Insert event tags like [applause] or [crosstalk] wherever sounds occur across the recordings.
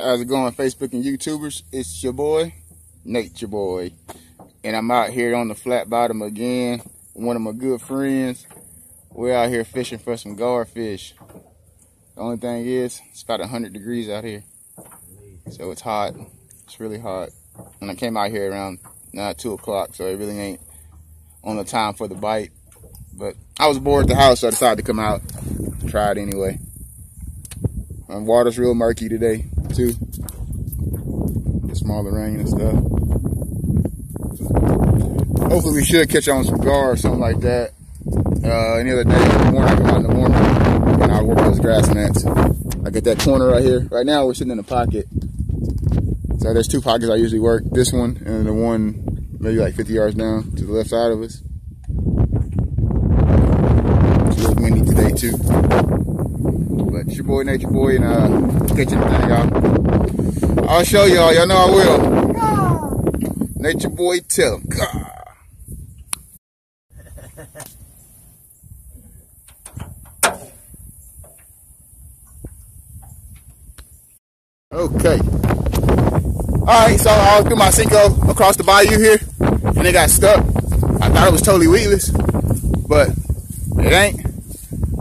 How's it going, Facebook and YouTubers? It's your boy, Nature Boy. And I'm out here on the flat bottom again. One of my good friends. We're out here fishing for some garfish. The only thing is, it's about 100 degrees out here. So it's hot. It's really hot. And I came out here around uh, 2 o'clock, so it really ain't on the time for the bite. But I was bored at the house, so I decided to come out. Try it anyway. Um, water's real murky today, too. It's smaller rain and stuff. Hopefully we should catch on some gar or something like that. Uh, any other day in the morning, I come out in the morning and I work those grass mats. I get that corner right here. Right now we're sitting in a pocket. So there's two pockets I usually work. This one and the one maybe like 50 yards down to the left side of us. It's a little windy today too. Your boy Nature Boy and uh catching thing y'all. I'll show y'all, y'all know I will. Nature Boy tell. God. Okay. Alright, so I threw my Senko across the bayou here and it got stuck. I thought it was totally weedless, but it ain't.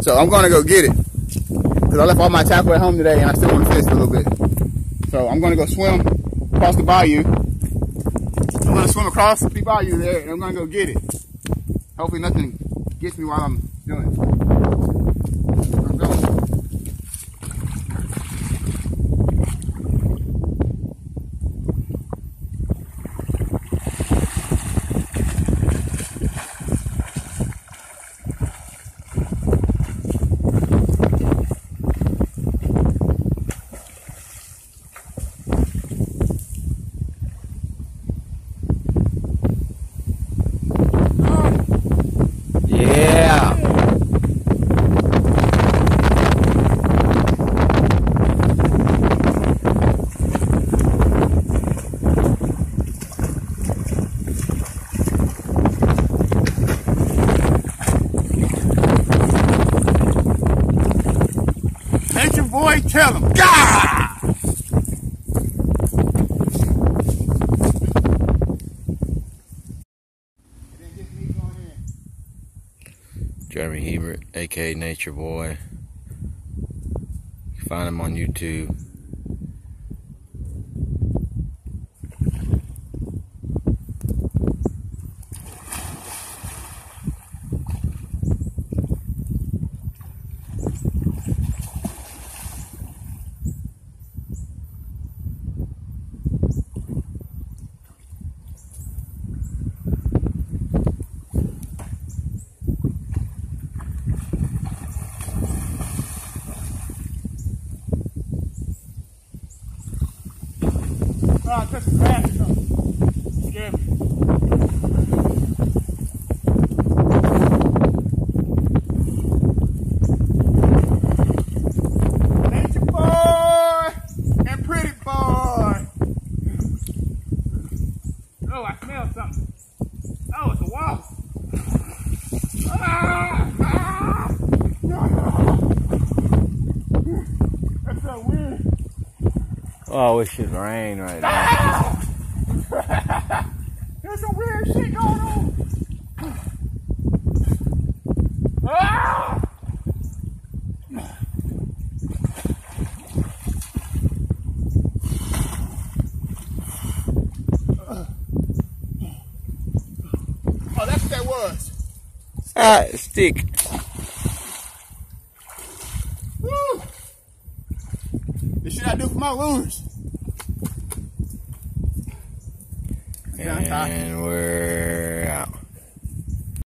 So I'm gonna go get it. Cause I left all my tackle at home today and I still wanna fish a little bit. So I'm gonna go swim across the bayou. I'm gonna swim across the bayou there and I'm gonna go get it. Hopefully nothing gets me while I'm doing it. I'm going. Yeah. Nature boy, tell him. God! Jeremy Hebert, aka Nature Boy. You can find him on YouTube. Oh, I touched the grass or something. Scared me. Nature boy and pretty oh, boy. Oh, I smell something. Oh, it's a wasp. Ah, ah. That's so weird. Oh, I wish it rained right now. [laughs] There's some weird shit going on. Ah! Oh, that's what that was. Ah, stick. Woo! This shit I do for my tired. And we're